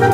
Hi,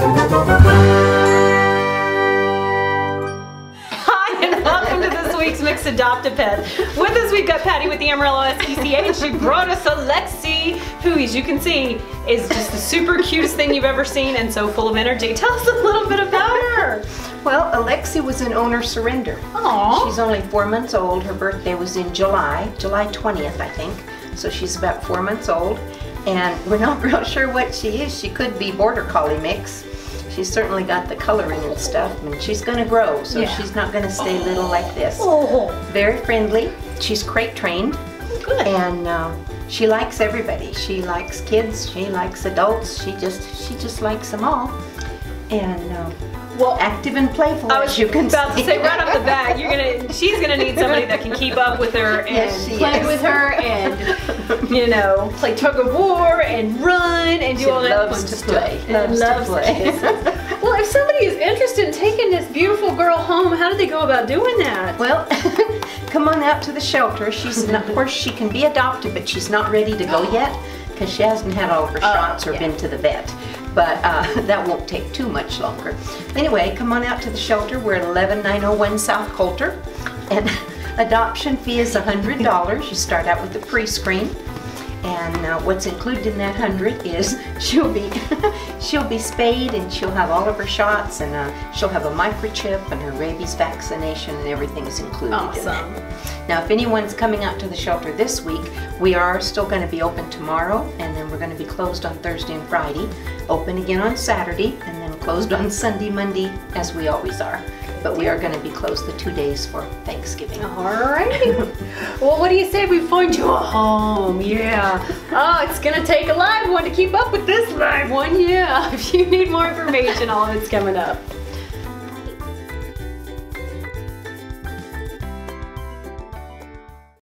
and welcome to this week's Mixed Adopt a Pet. With us, we've got Patty with the Amarillo SPCA, and she brought us Alexi, who, as you can see, is just the super cutest thing you've ever seen and so full of energy. Tell us a little bit about her. Well, Alexi was an owner surrender. Aww. She's only four months old. Her birthday was in July, July 20th, I think. So she's about four months old. And we're not real sure what she is. She could be border collie mix. She's certainly got the coloring and stuff, and she's gonna grow, so Yeah. she's not gonna stay little like this. Oh, Very friendly. She's crate trained, good. and uh, she likes everybody. She likes kids. She likes adults. She just she just likes them all. And uh, Well, active and playful, I was as you can about see. to say right off the bat, you're gonna, she's gonna need somebody that can keep up with her and Yes, play is. with her and, you know, play tug of war and run and do She all that loves fun to stuff. play. And Loves to loves play. well, if somebody is interested in taking this beautiful girl home, how do they go about doing that? Well, come on out to the shelter. She's not, of course she can be adopted, but she's not ready to go yet because she hasn't had all of her shots or yeah. been to the vet. But uh, that won't take too much longer. Anyway, come on out to the shelter. We're at 11901 South Coulter, and adoption fee is $100. You start out with a pre-screen. And uh, what's included in that hundred is she'll be she'll be spayed and she'll have all of her shots and uh, she'll have a microchip and her rabies vaccination and everything's included in Awesome. that. Now, if anyone's coming out to the shelter this week, we are still going to be open tomorrow and then we're going to be closed on Thursday and Friday, open again on Saturday, and then closed on Sunday, Monday, as we always are. But we are going to be closed the two days for Thanksgiving. All right. well, what do you say we find you a home? Yeah. Oh, it's gonna take a live one to keep up with this live one. Yeah. If you need more information, all of it's coming up.